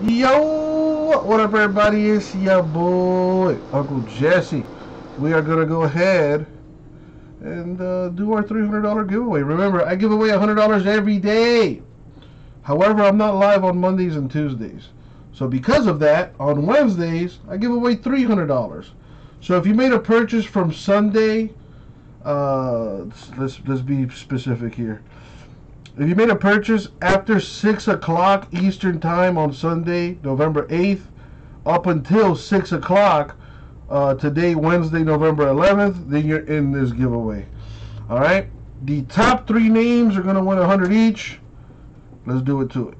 Yo, what up, everybody? It's your boy, Uncle Jesse. We are gonna go ahead and uh, do our $300 giveaway. Remember, I give away $100 every day. However, I'm not live on Mondays and Tuesdays. So because of that, on Wednesdays, I give away $300. So if you made a purchase from Sunday, uh, let's let's be specific here. If you made a purchase after six o'clock Eastern time on Sunday, November eighth, up until six o'clock uh, today, Wednesday, November eleventh, then you're in this giveaway. All right. The top three names are gonna win a hundred each. Let's do it to it.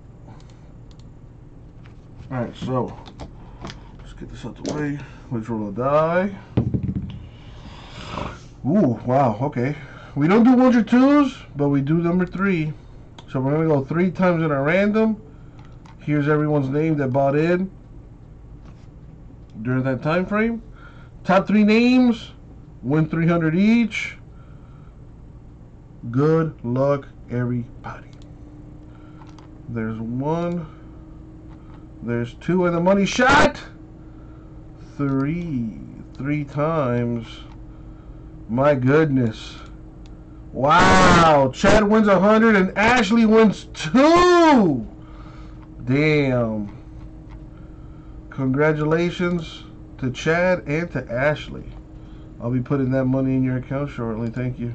All right. So let's get this out the way. Let's roll a die. Ooh, wow, okay. We don't do ones or twos, but we do number three. So we're gonna go three times in a random. Here's everyone's name that bought in during that time frame. Top three names, win 300 each. Good luck, everybody. There's one. There's two, and the money shot. Three, three times. My goodness. Wow. Chad wins 100 and Ashley wins 2. Damn. Congratulations to Chad and to Ashley. I'll be putting that money in your account shortly. Thank you.